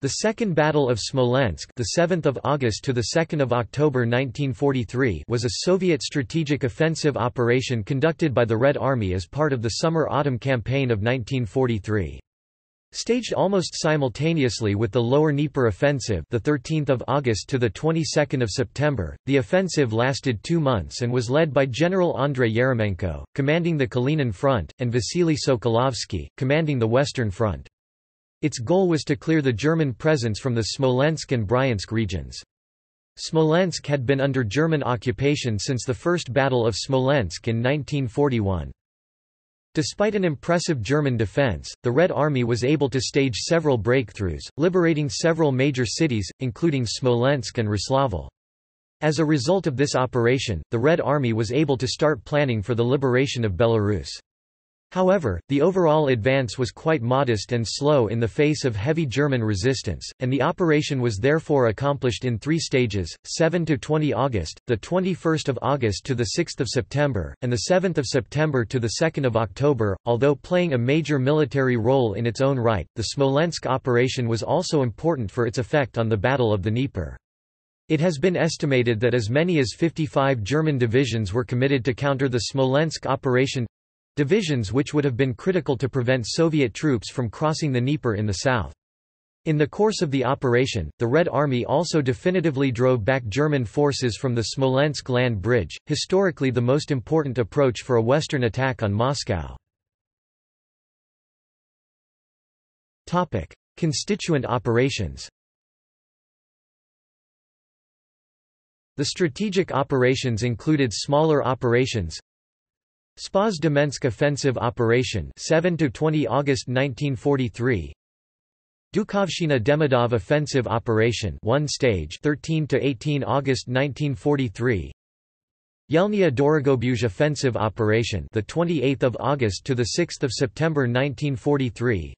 The Second Battle of Smolensk, the 7th of August to the 2nd of October 1943, was a Soviet strategic offensive operation conducted by the Red Army as part of the Summer-Autumn Campaign of 1943. Staged almost simultaneously with the Lower Dnieper offensive, the 13th of August to the 22nd of September, the offensive lasted 2 months and was led by General Andrei Yeremenko, commanding the Kalinin Front, and Vasily Sokolovsky, commanding the Western Front. Its goal was to clear the German presence from the Smolensk and Bryansk regions. Smolensk had been under German occupation since the First Battle of Smolensk in 1941. Despite an impressive German defense, the Red Army was able to stage several breakthroughs, liberating several major cities, including Smolensk and Roslavl. As a result of this operation, the Red Army was able to start planning for the liberation of Belarus. However, the overall advance was quite modest and slow in the face of heavy German resistance, and the operation was therefore accomplished in three stages, 7–20 August, 21 August to 6 September, and 7 September to 2 October. Although playing a major military role in its own right, the Smolensk operation was also important for its effect on the Battle of the Dnieper. It has been estimated that as many as 55 German divisions were committed to counter the Smolensk operation Divisions which would have been critical to prevent Soviet troops from crossing the Dnieper in the south. In the course of the operation, the Red Army also definitively drove back German forces from the Smolensk land bridge, historically the most important approach for a Western attack on Moscow. Constituent operations The strategic operations included smaller operations, Spas-Demensk offensive operation 7 to 20 August 1943 Dukhovshchina Demidov offensive operation one stage 13 to 18 August 1943 Yelnya Dorogobuzh offensive operation the 28th of August to the 6th of September 1943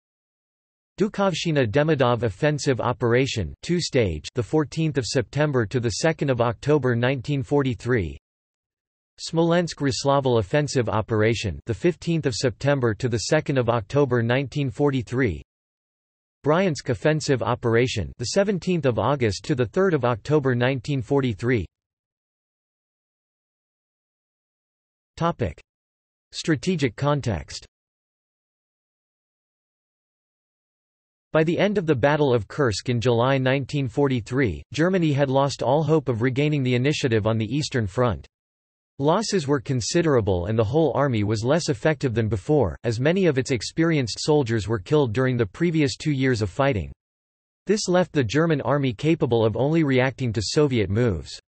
Dukhovshchina Demidov offensive operation two stage the 14th of September to the 2nd of October 1943 Smolensk-Roslavl offensive operation, the 15th of September to the 2nd of October 1943. Bryansk offensive operation, the 17th of August to the 3rd of October 1943. Topic: Strategic context. By the end of the Battle of Kursk in July 1943, Germany had lost all hope of regaining the initiative on the Eastern Front. Losses were considerable and the whole army was less effective than before, as many of its experienced soldiers were killed during the previous two years of fighting. This left the German army capable of only reacting to Soviet moves.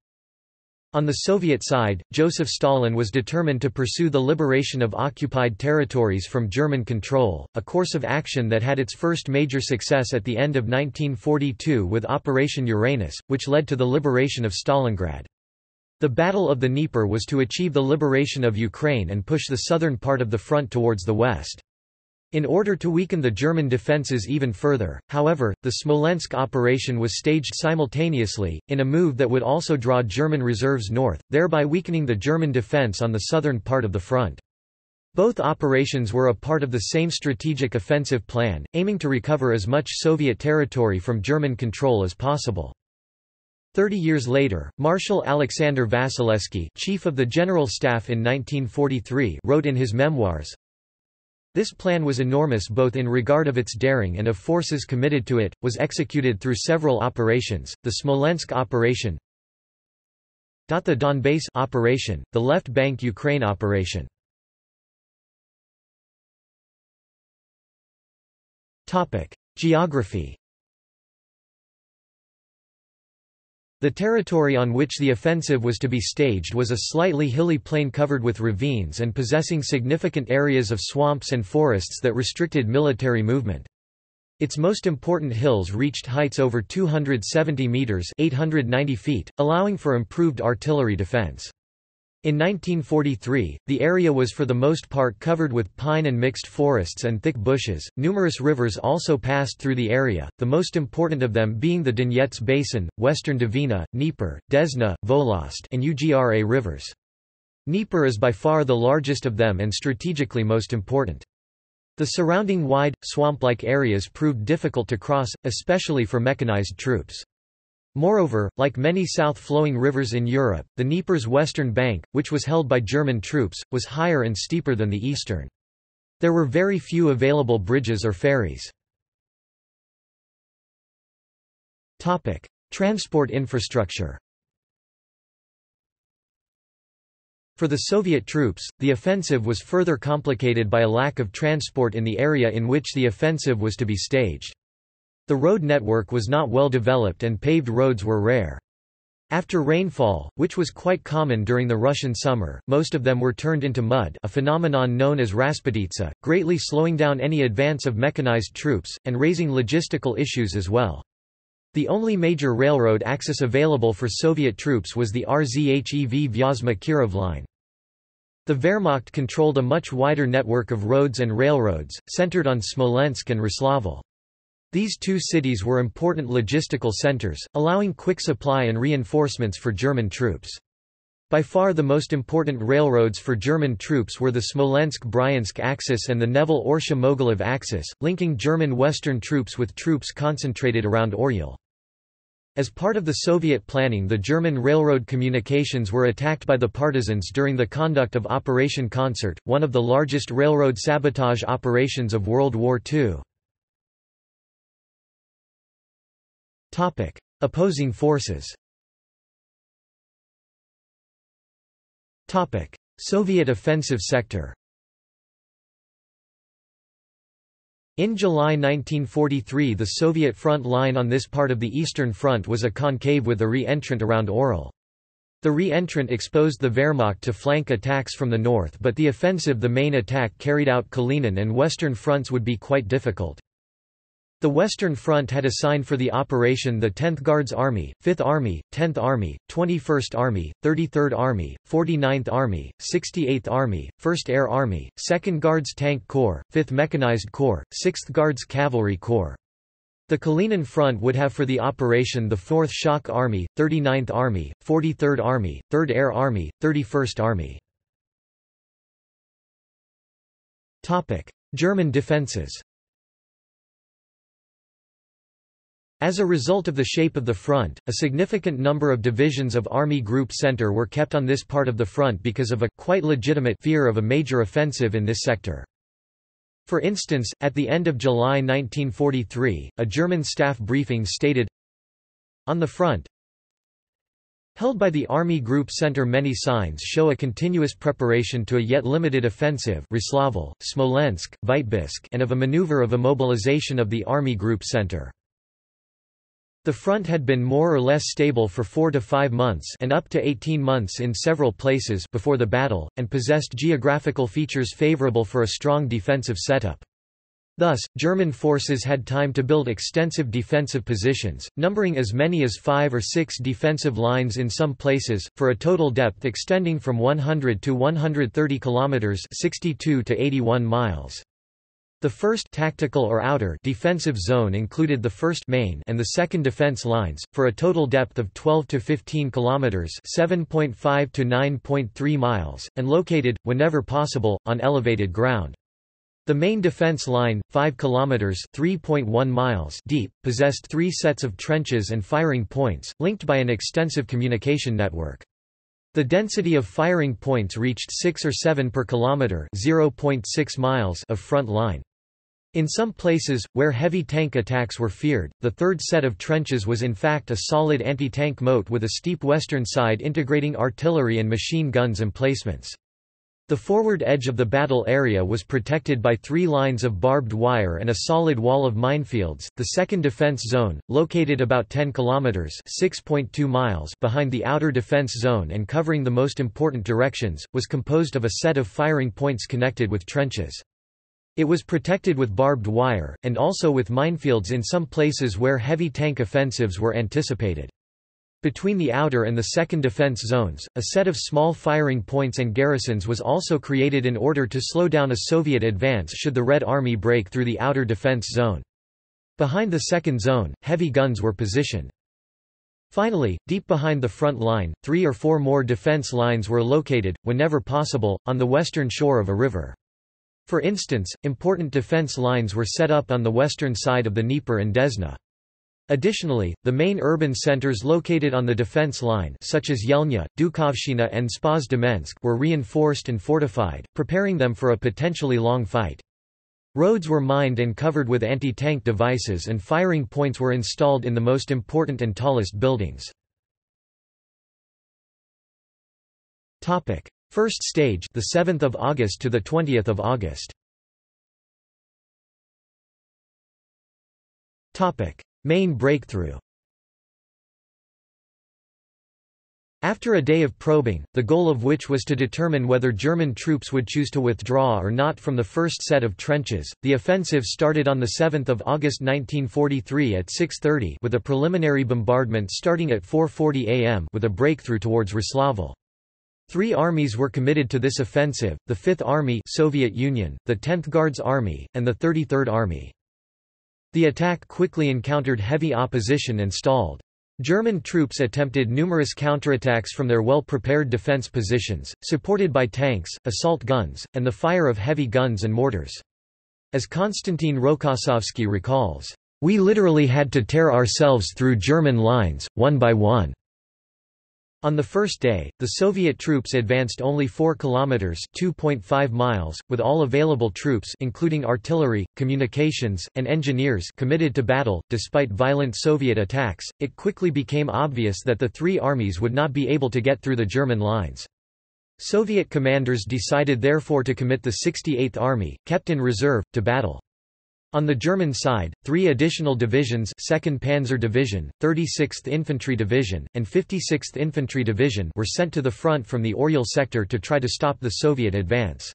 On the Soviet side, Joseph Stalin was determined to pursue the liberation of occupied territories from German control, a course of action that had its first major success at the end of 1942 with Operation Uranus, which led to the liberation of Stalingrad. The Battle of the Dnieper was to achieve the liberation of Ukraine and push the southern part of the front towards the west. In order to weaken the German defences even further, however, the Smolensk operation was staged simultaneously, in a move that would also draw German reserves north, thereby weakening the German defence on the southern part of the front. Both operations were a part of the same strategic offensive plan, aiming to recover as much Soviet territory from German control as possible. Thirty years later, Marshal Alexander Vasilevsky chief of the General Staff in 1943 wrote in his memoirs, This plan was enormous both in regard of its daring and of forces committed to it, was executed through several operations, the Smolensk operation, the Donbass operation, the Left Bank Ukraine operation. Geography The territory on which the offensive was to be staged was a slightly hilly plain covered with ravines and possessing significant areas of swamps and forests that restricted military movement. Its most important hills reached heights over 270 metres 890 feet, allowing for improved artillery defence. In 1943, the area was for the most part covered with pine and mixed forests and thick bushes. Numerous rivers also passed through the area, the most important of them being the Donets Basin, Western Dvina, Dnieper, Desna, Volost, and Ugra rivers. Dnieper is by far the largest of them and strategically most important. The surrounding wide, swamp-like areas proved difficult to cross, especially for mechanized troops. Moreover, like many south-flowing rivers in Europe, the Dnieper's western bank, which was held by German troops, was higher and steeper than the eastern. There were very few available bridges or ferries. Transport infrastructure For the Soviet troops, the offensive was further complicated by a lack of transport in the area in which the offensive was to be staged. The road network was not well developed and paved roads were rare. After rainfall, which was quite common during the Russian summer, most of them were turned into mud a phenomenon known as rasputitsa, greatly slowing down any advance of mechanized troops, and raising logistical issues as well. The only major railroad access available for Soviet troops was the RZHEV Vyazma-Kirov line. The Wehrmacht controlled a much wider network of roads and railroads, centered on Smolensk and Roslavl. These two cities were important logistical centers, allowing quick supply and reinforcements for German troops. By far the most important railroads for German troops were the Smolensk-Bryansk axis and the Nevel-Orsha-Mogilev axis, linking German western troops with troops concentrated around Oryol. As part of the Soviet planning the German railroad communications were attacked by the partisans during the conduct of Operation Concert, one of the largest railroad sabotage operations of World War II. Topic: Opposing forces. Topic: Soviet offensive sector. In July 1943 the Soviet front line on this part of the Eastern Front was a concave with a re-entrant around Oryol. The re-entrant exposed the Wehrmacht to flank attacks from the north but the offensive the main attack carried out Kalinin and western fronts would be quite difficult. The Western Front had assigned for the operation the 10th Guards Army, 5th Army, 10th Army, 21st Army, 33rd Army, 49th Army, 68th Army, 1st Air Army, 2nd Guards Tank Corps, 5th Mechanized Corps, 6th Guards Cavalry Corps. The Kalinin Front would have for the operation the 4th Shock Army, 39th Army, 43rd Army, 3rd Air Army, 31st Army. German defences As a result of the shape of the front, a significant number of divisions of Army Group Center were kept on this part of the front because of a quite legitimate fear of a major offensive in this sector. For instance, at the end of July 1943, a German staff briefing stated, On the front, held by the Army Group Center many signs show a continuous preparation to a yet limited offensive Roslavl, Smolensk, Vitebsk and of a maneuver of immobilization of the Army Group Center. The front had been more or less stable for four to five months and up to 18 months in several places before the battle, and possessed geographical features favorable for a strong defensive setup. Thus, German forces had time to build extensive defensive positions, numbering as many as five or six defensive lines in some places, for a total depth extending from 100 to 130 kilometers (62 to 81 miles). The first tactical or outer defensive zone included the first main and the second defense lines for a total depth of 12 to 15 kilometers, 7.5 to 9.3 miles, and located whenever possible on elevated ground. The main defense line, 5 kilometers (3.1 miles) deep, possessed 3 sets of trenches and firing points linked by an extensive communication network. The density of firing points reached 6 or 7 per kilometer (0.6 miles) of front line. In some places, where heavy tank attacks were feared, the third set of trenches was in fact a solid anti-tank moat with a steep western side integrating artillery and machine guns emplacements. The forward edge of the battle area was protected by three lines of barbed wire and a solid wall of minefields. The second defense zone, located about 10 kilometers (6.2 miles) behind the outer defense zone and covering the most important directions, was composed of a set of firing points connected with trenches. It was protected with barbed wire, and also with minefields in some places where heavy tank offensives were anticipated. Between the outer and the second defense zones, a set of small firing points and garrisons was also created in order to slow down a Soviet advance should the Red Army break through the outer defense zone. Behind the second zone, heavy guns were positioned. Finally, deep behind the front line, three or four more defense lines were located, whenever possible, on the western shore of a river. For instance, important defense lines were set up on the western side of the Dnieper and Desna. Additionally, the main urban centers located on the defense line such as Yelnya, Dukhovshchina and Spas were reinforced and fortified, preparing them for a potentially long fight. Roads were mined and covered with anti-tank devices and firing points were installed in the most important and tallest buildings. First stage the 7th of August to the 20th of August. Topic: Main breakthrough After a day of probing, the goal of which was to determine whether German troops would choose to withdraw or not from the first set of trenches, the offensive started on 7 August 1943 at 6.30 with a preliminary bombardment starting at 4.40 am with a breakthrough towards Roslavl. Three armies were committed to this offensive, the 5th Army Soviet Union, the 10th Guards Army, and the 33rd Army. The attack quickly encountered heavy opposition and stalled. German troops attempted numerous counterattacks from their well-prepared defense positions, supported by tanks, assault guns, and the fire of heavy guns and mortars. As Konstantin Rokossovsky recalls, "...we literally had to tear ourselves through German lines, one by one." On the first day, the Soviet troops advanced only 4 kilometers (2.5 miles), with all available troops including artillery, communications, and engineers committed to battle. Despite violent Soviet attacks, it quickly became obvious that the three armies would not be able to get through the German lines. Soviet commanders decided therefore to commit the 68th Army, kept in reserve, to battle. On the German side, three additional divisions 2nd Panzer Division, 36th Infantry Division, and 56th Infantry Division were sent to the front from the Oryol sector to try to stop the Soviet advance.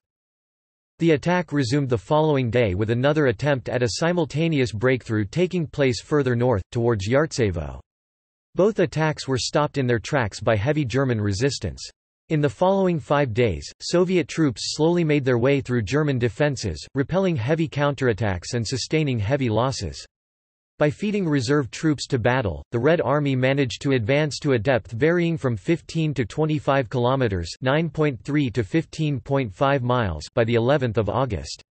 The attack resumed the following day with another attempt at a simultaneous breakthrough taking place further north, towards Yartsevo. Both attacks were stopped in their tracks by heavy German resistance. In the following five days, Soviet troops slowly made their way through German defences, repelling heavy counterattacks and sustaining heavy losses. By feeding reserve troops to battle, the Red Army managed to advance to a depth varying from 15 to 25 kilometers (9.3 to 15.5 miles) by the 11th of August.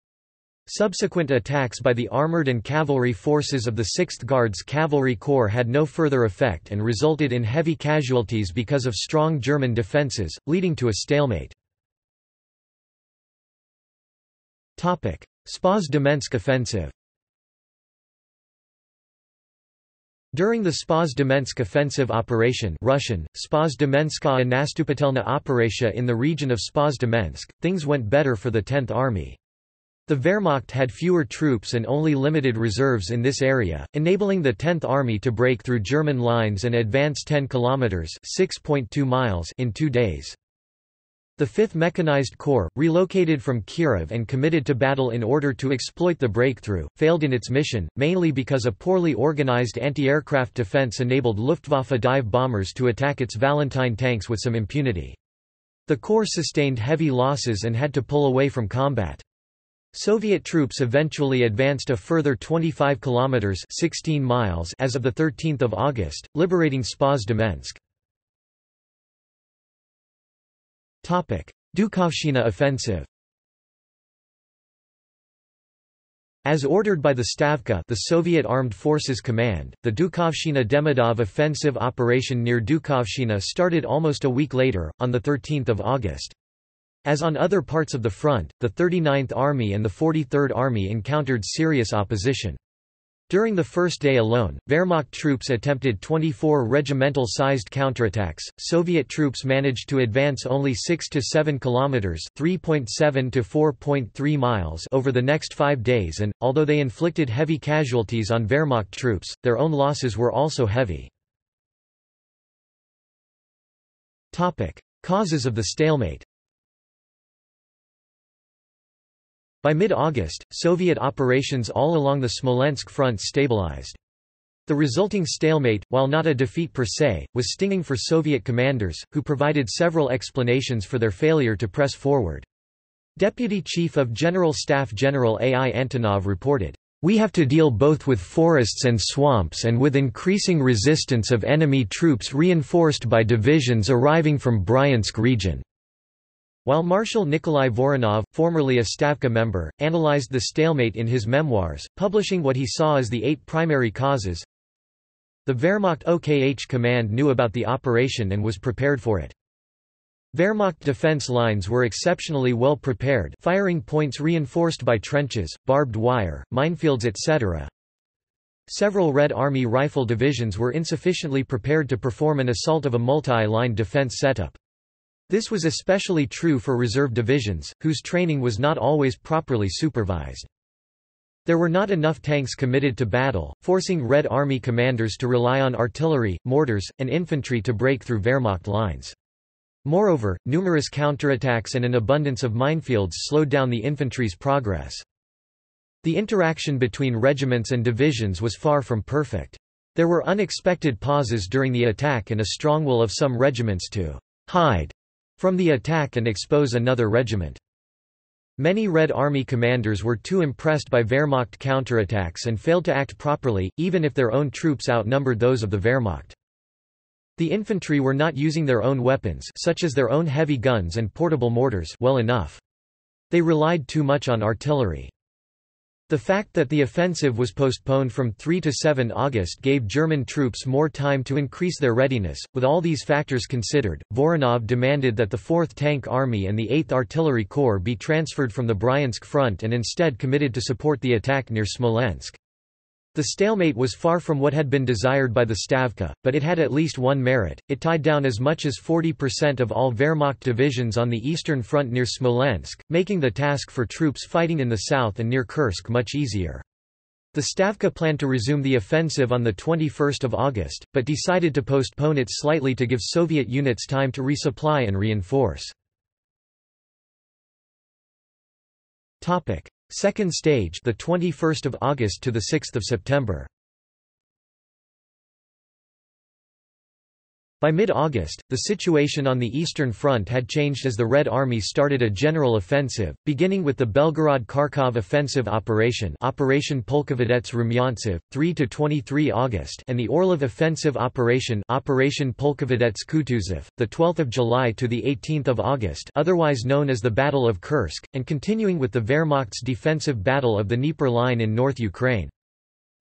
Subsequent attacks by the armoured and cavalry forces of the 6th Guards Cavalry Corps had no further effect and resulted in heavy casualties because of strong German defences, leading to a stalemate. Spas-Demensk offensive During the Spas-Demensk offensive operation Russian, Spas-Demenskaya Nastupatelna Operatia in the region of Spas-Demensk, things went better for the 10th Army. The Wehrmacht had fewer troops and only limited reserves in this area, enabling the 10th Army to break through German lines and advance 10 kilometers (6.2 miles) in 2 days. The 5th Mechanized Corps, relocated from Kirov and committed to battle in order to exploit the breakthrough, failed in its mission, mainly because a poorly organized anti-aircraft defense enabled Luftwaffe dive bombers to attack its Valentine tanks with some impunity. The Corps sustained heavy losses and had to pull away from combat. Soviet troops eventually advanced a further 25 kilometers 16 miles as of the 13th of August, liberating Spas-Demensk. Topic: Dukhovshchina offensive. As ordered by the Stavka the Soviet Armed Forces Command, the Dukhovshchina Demidov offensive operation near Dukhovshchina started almost a week later, on 13 August. As on other parts of the front, the 39th Army and the 43rd Army encountered serious opposition. During the first day alone, Wehrmacht troops attempted 24 regimental-sized counterattacks. Soviet troops managed to advance only 6 to 7 kilometers (3.7 to 4.3 miles) over the next 5 days and although they inflicted heavy casualties on Wehrmacht troops, their own losses were also heavy. Topic: Causes of the stalemate. By mid-August, Soviet operations all along the Smolensk front stabilized. The resulting stalemate, while not a defeat per se, was stinging for Soviet commanders, who provided several explanations for their failure to press forward. Deputy Chief of General Staff General A. I. Antonov reported, "...we have to deal both with forests and swamps and with increasing resistance of enemy troops reinforced by divisions arriving from Bryansk region." While Marshal Nikolai Voronov, formerly a Stavka member, analyzed the stalemate in his memoirs, publishing what he saw as the eight primary causes, the Wehrmacht OKH command knew about the operation and was prepared for it. Wehrmacht defense lines were exceptionally well prepared firing points reinforced by trenches, barbed wire, minefields etc. Several Red Army rifle divisions were insufficiently prepared to perform an assault of a multi-line defense setup. This was especially true for reserve divisions, whose training was not always properly supervised. There were not enough tanks committed to battle, forcing Red Army commanders to rely on artillery, mortars, and infantry to break through Wehrmacht lines. Moreover, numerous counterattacks and an abundance of minefields slowed down the infantry's progress. The interaction between regiments and divisions was far from perfect. There were unexpected pauses during the attack and a strong will of some regiments to hide from the attack and expose another regiment. Many Red Army commanders were too impressed by Wehrmacht counterattacks and failed to act properly, even if their own troops outnumbered those of the Wehrmacht. The infantry were not using their own weapons such as their own heavy guns and portable mortars well enough. They relied too much on artillery. The fact that the offensive was postponed from 3 to 7 August gave German troops more time to increase their readiness. With all these factors considered, Voronov demanded that the 4th Tank Army and the 8th Artillery Corps be transferred from the Bryansk front and instead committed to support the attack near Smolensk. The stalemate was far from what had been desired by the Stavka, but it had at least one merit, it tied down as much as 40% of all Wehrmacht divisions on the eastern front near Smolensk, making the task for troops fighting in the south and near Kursk much easier. The Stavka planned to resume the offensive on 21 August, but decided to postpone it slightly to give Soviet units time to resupply and reinforce. Second stage, the 21st of August to the 6th of September. By mid-August, the situation on the Eastern Front had changed as the Red Army started a general offensive, beginning with the Belgorod-Kharkov Offensive Operation Operation Polkovodets Rumyantsev, 3–23 August and the Orlov Offensive Operation Operation Polkovodets Kutuzov, 12 July to 18 August otherwise known as the Battle of Kursk, and continuing with the Wehrmacht's defensive Battle of the Dnieper Line in North Ukraine.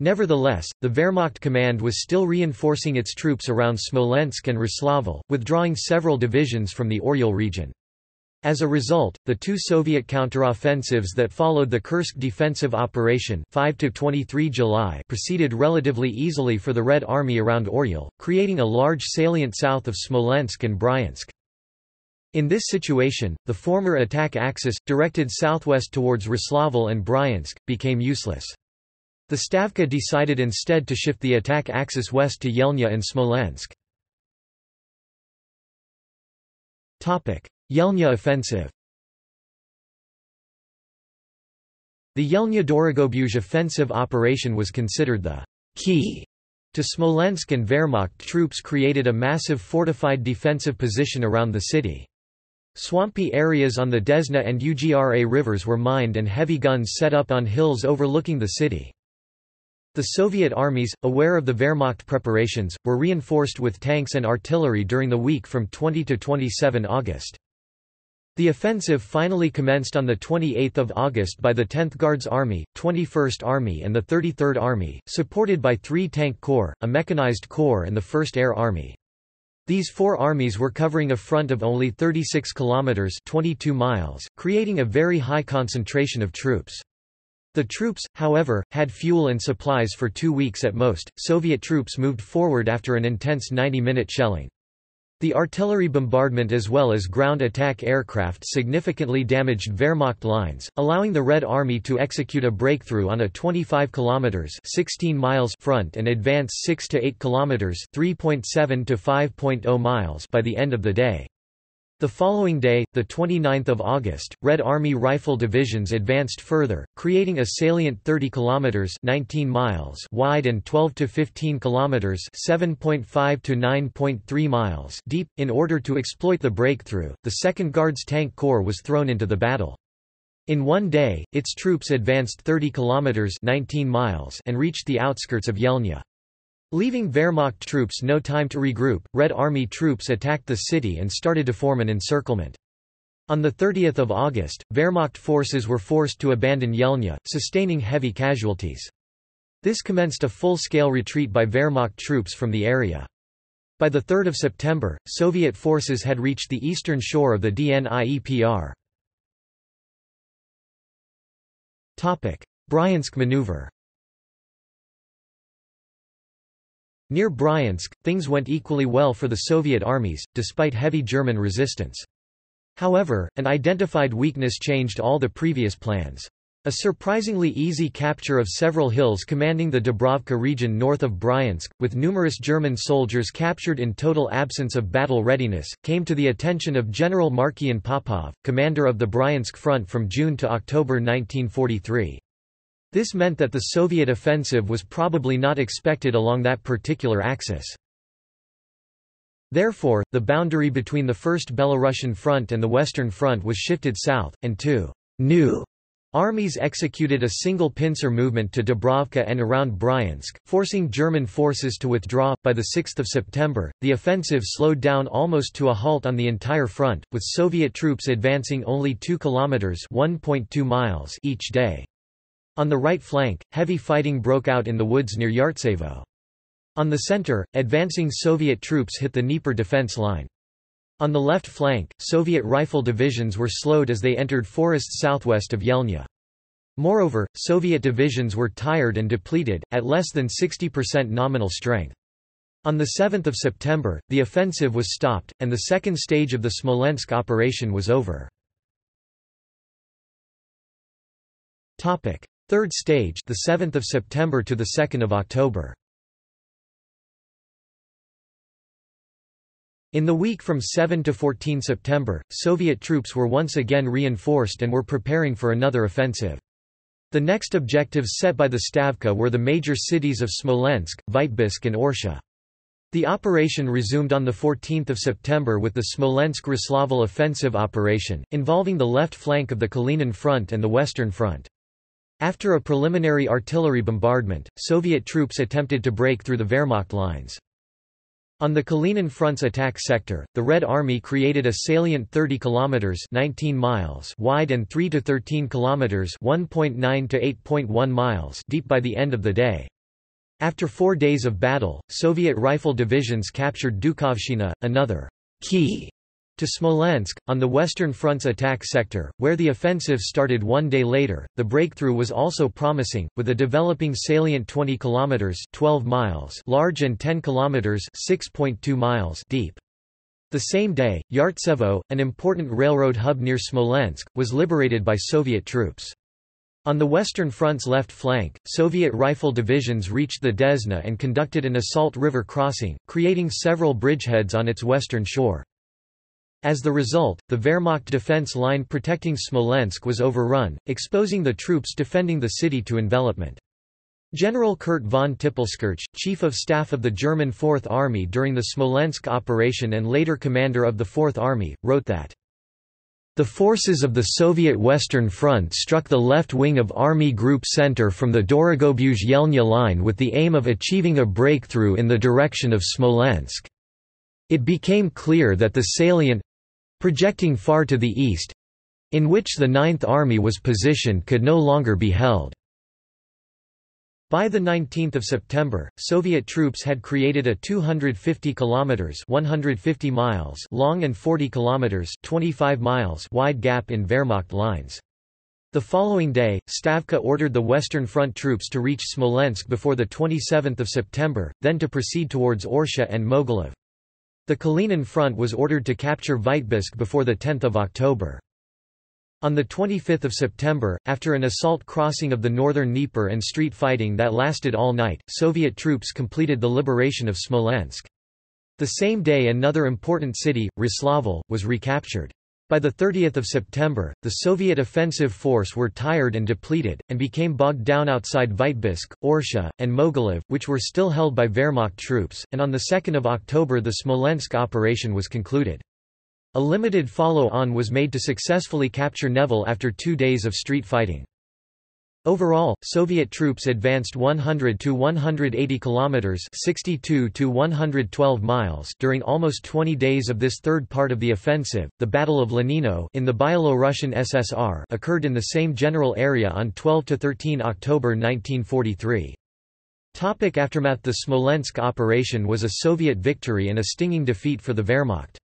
Nevertheless, the Wehrmacht command was still reinforcing its troops around Smolensk and Roslavl, withdrawing several divisions from the Oryol region. As a result, the two Soviet counteroffensives that followed the Kursk defensive operation 5 July proceeded relatively easily for the Red Army around Oryol, creating a large salient south of Smolensk and Bryansk. In this situation, the former attack axis, directed southwest towards Roslavl and Bryansk, became useless. The Stavka decided instead to shift the attack axis west to Yelnya and Smolensk. Yelnya offensive The Yelnya-Dorogobuzh offensive operation was considered the key to Smolensk and Wehrmacht troops created a massive fortified defensive position around the city. Swampy areas on the Desna and Ugra rivers were mined and heavy guns set up on hills overlooking the city. The Soviet armies, aware of the Wehrmacht preparations, were reinforced with tanks and artillery during the week from 20 to 27 August. The offensive finally commenced on 28 August by the 10th Guards Army, 21st Army and the 33rd Army, supported by three tank corps, a mechanized corps and the 1st Air Army. These four armies were covering a front of only 36 kilometers 22 miles, creating a very high concentration of troops. The troops, however, had fuel and supplies for two weeks at most. Soviet troops moved forward after an intense 90 minute shelling. The artillery bombardment as well as ground attack aircraft significantly damaged Wehrmacht lines, allowing the Red Army to execute a breakthrough on a 25 kilometers 16 miles front and advance 6 to 8 kilometers 3.7 to 5.0 miles by the end of the day. The following day, 29 August, Red Army Rifle divisions advanced further, creating a salient 30 kilometers 19 miles wide and 12 to 15 kilometers 7.5 to 9.3 miles deep in order to exploit the breakthrough. The 2nd Guards Tank Corps was thrown into the battle. In one day, its troops advanced 30 kilometers 19 miles and reached the outskirts of Yelnya. Leaving Wehrmacht troops no time to regroup, Red Army troops attacked the city and started to form an encirclement. On 30 August, Wehrmacht forces were forced to abandon Yelnya, sustaining heavy casualties. This commenced a full-scale retreat by Wehrmacht troops from the area. By 3 September, Soviet forces had reached the eastern shore of the Dniepr. Bryansk maneuver Near Bryansk, things went equally well for the Soviet armies, despite heavy German resistance. However, an identified weakness changed all the previous plans. A surprisingly easy capture of several hills commanding the Dubrovka region north of Bryansk, with numerous German soldiers captured in total absence of battle readiness, came to the attention of General Markian Popov, commander of the Bryansk front from June to October 1943. This meant that the Soviet offensive was probably not expected along that particular axis. Therefore, the boundary between the First Belarusian Front and the Western Front was shifted south, and two new armies executed a single pincer movement to Dubrovka and around Bryansk, forcing German forces to withdraw. By 6 September, the offensive slowed down almost to a halt on the entire front, with Soviet troops advancing only 2 kilometers (1.2 miles) each day. On the right flank, heavy fighting broke out in the woods near Yartsevo. On the center, advancing Soviet troops hit the Dnieper defense line. On the left flank, Soviet rifle divisions were slowed as they entered forests southwest of Yelnya. Moreover, Soviet divisions were tired and depleted, at less than 60% nominal strength. On 7 September, the offensive was stopped, and the second stage of the Smolensk operation was over. Third stage the 7th of September to the 2nd of October. In the week from 7 to 14 September, Soviet troops were once again reinforced and were preparing for another offensive. The next objectives set by the Stavka were the major cities of Smolensk, Vitebsk and Orsha. The operation resumed on 14 September with the Smolensk-Roslavl offensive operation, involving the left flank of the Kalinin Front and the Western Front. After a preliminary artillery bombardment, Soviet troops attempted to break through the Wehrmacht lines. On the Kalinin Front's attack sector, the Red Army created a salient 30 kilometers 19 miles wide and 3 to 13 kilometers 1.9 to 8.1 miles deep by the end of the day. After 4 days of battle, Soviet rifle divisions captured Dukhovshchina, another key to Smolensk, on the Western Front's attack sector, where the offensive started one day later, the breakthrough was also promising, with a developing salient 20 km 12 miles large and 10 km 6.2 miles deep. The same day, Yartsevo, an important railroad hub near Smolensk, was liberated by Soviet troops. On the Western Front's left flank, Soviet rifle divisions reached the Desna and conducted an assault river crossing, creating several bridgeheads on its western shore. As the result, the Wehrmacht defense line protecting Smolensk was overrun, exposing the troops defending the city to envelopment. General Kurt von Tippelskirch, chief of staff of the German Fourth Army during the Smolensk operation and later commander of the Fourth Army, wrote that the forces of the Soviet Western Front struck the left wing of Army Group Center from the Dorogobuzh-Yelnya line with the aim of achieving a breakthrough in the direction of Smolensk. It became clear that the salient projecting far to the east in which the Ninth Army was positioned could no longer be held. By 19 September, Soviet troops had created a 250 kilometers 150 miles long and 40 kilometers 25 miles wide gap in Wehrmacht lines. The following day, Stavka ordered the Western Front troops to reach Smolensk before 27 September, then to proceed towards Orsha and Mogilev. The Kalinin front was ordered to capture Vitebsk before 10 October. On 25 September, after an assault crossing of the northern Dnieper and street fighting that lasted all night, Soviet troops completed the liberation of Smolensk. The same day another important city, Roslavl, was recaptured. By 30 September, the Soviet offensive force were tired and depleted, and became bogged down outside Vitebsk, Orsha, and Mogilev, which were still held by Wehrmacht troops, and on 2 October the Smolensk operation was concluded. A limited follow-on was made to successfully capture Nevel after two days of street fighting. Overall, Soviet troops advanced 100 to 180 kilometers, 62 to 112 miles during almost 20 days of this third part of the offensive. The Battle of Lenino in the Byelorussian SSR occurred in the same general area on 12 to 13 October 1943. Topic aftermath The Smolensk operation was a Soviet victory and a stinging defeat for the Wehrmacht.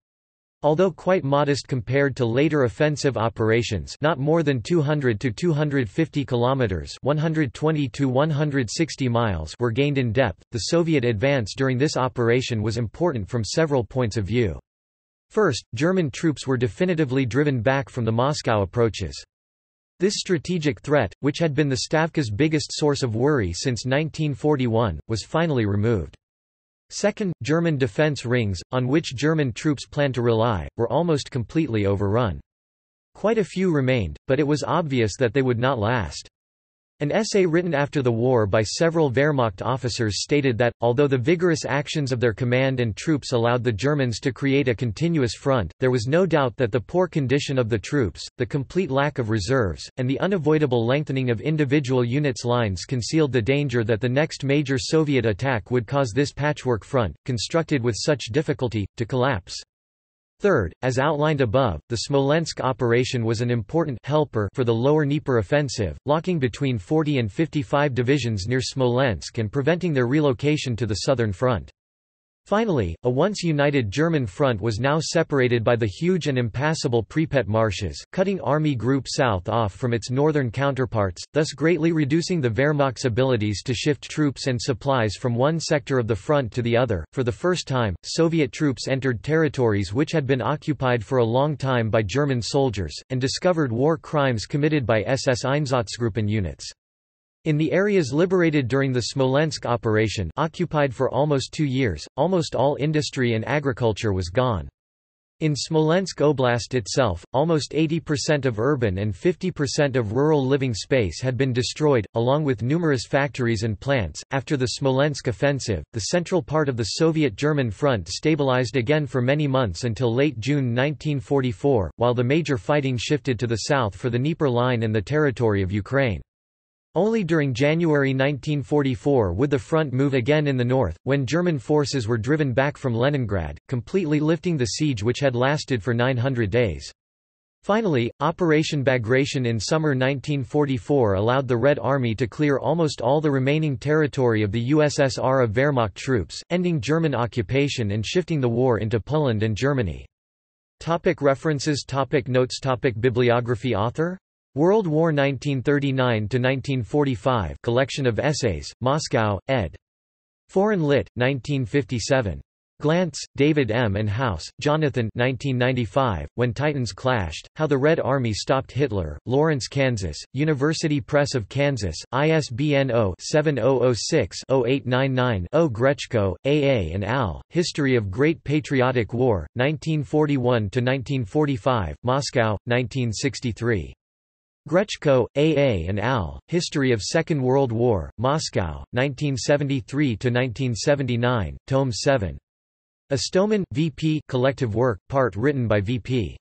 Although quite modest compared to later offensive operations, not more than 200 to 250 kilometers, 120 to 160 miles were gained in depth. The Soviet advance during this operation was important from several points of view. First, German troops were definitively driven back from the Moscow approaches. This strategic threat, which had been the Stavka's biggest source of worry since 1941, was finally removed. Second, German defense rings, on which German troops planned to rely, were almost completely overrun. Quite a few remained, but it was obvious that they would not last. An essay written after the war by several Wehrmacht officers stated that, although the vigorous actions of their command and troops allowed the Germans to create a continuous front, there was no doubt that the poor condition of the troops, the complete lack of reserves, and the unavoidable lengthening of individual units' lines concealed the danger that the next major Soviet attack would cause this patchwork front, constructed with such difficulty, to collapse. Third, as outlined above, the Smolensk operation was an important helper for the Lower Dnieper offensive, locking between 40 and 55 divisions near Smolensk and preventing their relocation to the southern front. Finally, a once united German front was now separated by the huge and impassable Pripet marshes, cutting Army Group South off from its northern counterparts, thus greatly reducing the Wehrmacht's abilities to shift troops and supplies from one sector of the front to the other. For the first time, Soviet troops entered territories which had been occupied for a long time by German soldiers, and discovered war crimes committed by SS Einsatzgruppen units. In the areas liberated during the Smolensk operation occupied for almost two years, almost all industry and agriculture was gone. In Smolensk Oblast itself, almost 80% of urban and 50% of rural living space had been destroyed, along with numerous factories and plants. After the Smolensk offensive, the central part of the Soviet German front stabilized again for many months until late June 1944, while the major fighting shifted to the south for the Dnieper Line and the territory of Ukraine. Only during January 1944 would the front move again in the north, when German forces were driven back from Leningrad, completely lifting the siege which had lasted for 900 days. Finally, Operation Bagration in summer 1944 allowed the Red Army to clear almost all the remaining territory of the USSR of Wehrmacht troops, ending German occupation and shifting the war into Poland and Germany. Topic references topic Notes topic Bibliography Author World War 1939–1945 collection of essays, Moscow, ed. Foreign Lit. 1957. Glantz, David M. and House, Jonathan 1995, When Titans Clashed, How the Red Army Stopped Hitler, Lawrence, Kansas, University Press of Kansas, ISBN 0-7006-0899-0 Grechko, A. A. and Al., History of Great Patriotic War, 1941–1945, Moscow, 1963. Grechko, A. A. and Al., History of Second World War, Moscow, 1973–1979, Tome 7. Istomin, V.P. Collective work, part written by V.P.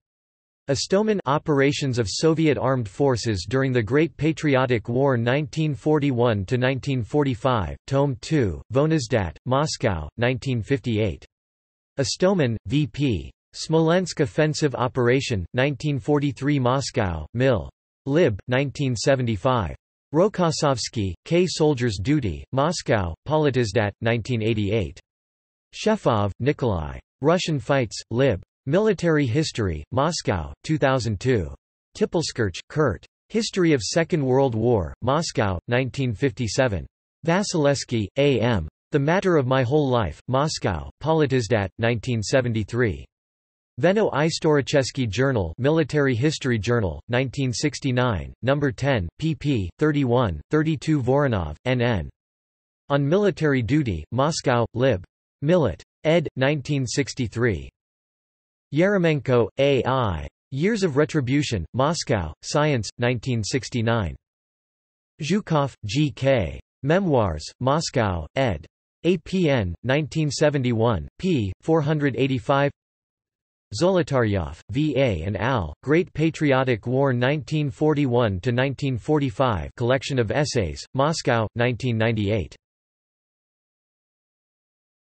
Istomin Operations of Soviet Armed Forces during the Great Patriotic War 1941–1945, Tome 2, Voenizdat, Moscow, 1958. Istomin, V.P. Smolensk Offensive Operation, 1943 Moscow, Mil. Lib. 1975. Rokossovsky, K. Soldier's Duty, Moscow, Politizdat, 1988. Shefov, Nikolai. Russian Fights, Lib. Military History, Moscow, 2002. Tippelskirch, Kurt. History of Second World War, Moscow, 1957. Vasilevsky, A. M. The Matter of My Whole Life, Moscow, Politizdat, 1973. Veno Istoricheski Journal Military History Journal, 1969, No. 10, pp. 31, 32 Voronov, N.N. On Military Duty, Moscow, Lib. Millet. ed. 1963. Yeremenko, A. I. Years of Retribution, Moscow, Science, 1969. Zhukov, G. K. Memoirs, Moscow, ed. APN, 1971, p. 485 Zolotaryov, V.A. and Al. Great Patriotic War 1941–1945 Collection of Essays, Moscow, 1998.